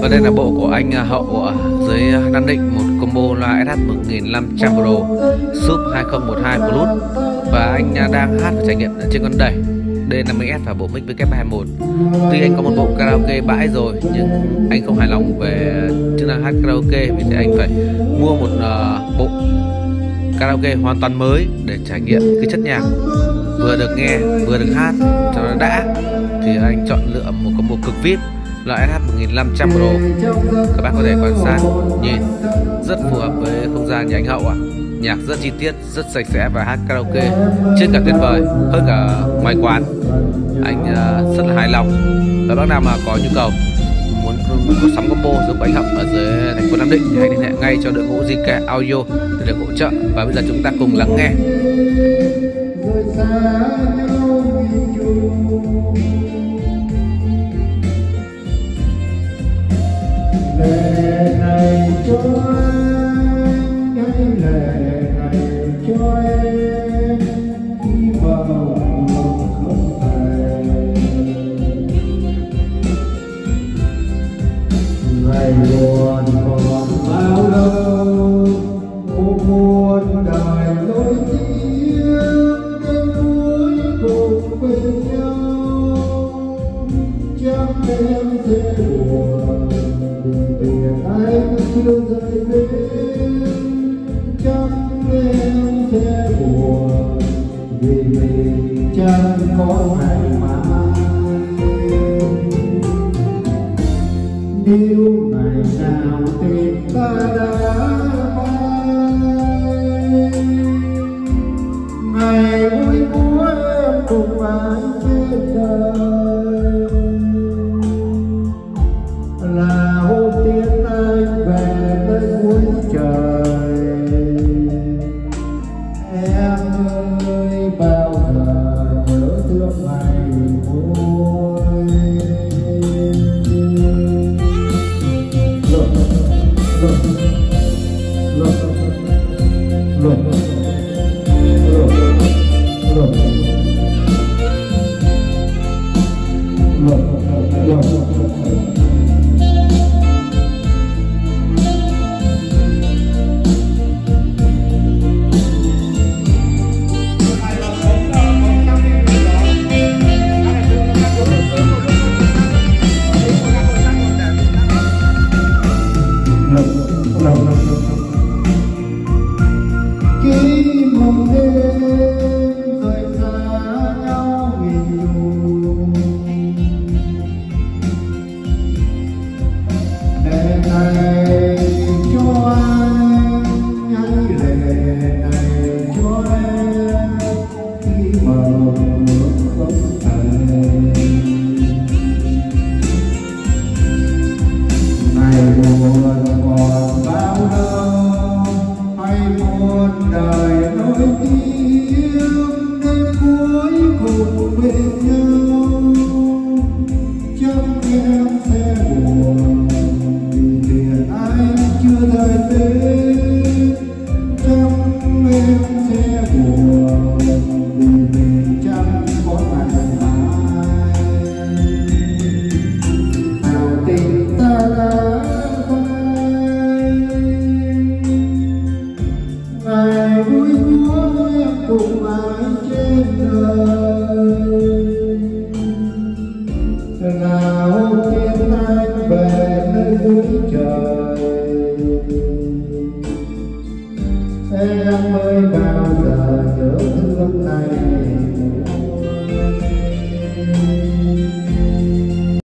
Và đây là bộ của anh à, Hậu ở dưới à, Nam Định một combo loa SH 1500 Pro Sub 2012 bluetooth. Và anh đang hát và trải nghiệm trên con đẩy D50S và bộ mic VK21 Tuy anh có một bộ karaoke bãi rồi nhưng anh không hài lòng về chức năng hát karaoke vì thế anh phải mua một uh, bộ karaoke hoàn toàn mới để trải nghiệm cái chất nhạc. Vừa được nghe vừa được hát cho nó đã thì anh chọn lựa một combo cực vip loại SH 1500 Pro các bạn có thể quan sát, nhìn. Rất phù hợp với không gian nhà anh Hậu ạ. À. nhạc rất chi tiết, rất sạch sẽ và hát karaoke. Trên cả tuyệt vời, hơn cả ngoài quán. Anh à, rất là hài lòng. Và bác nào mà có nhu cầu, muốn có sắm combo giống anh Hậu ở dưới thành phố Nam Định thì hãy liên hệ ngay cho đội ngũ JK Audio để được hỗ trợ. Và bây giờ chúng ta cùng lắng nghe. Em sẽ buồn tiền anh chưa rời bên chắc em sẽ buồn vì mình chẳng có ngày mai nếu ngày nào tình ta đã em ơi bao giờ nhớ thương ngày vui look, look, look, look, no, no. no. Ngày vui của em cùng ai trên đời. Nào thiên anh về nơi cuối trời. Em ơi, bao giờ nhớ thương này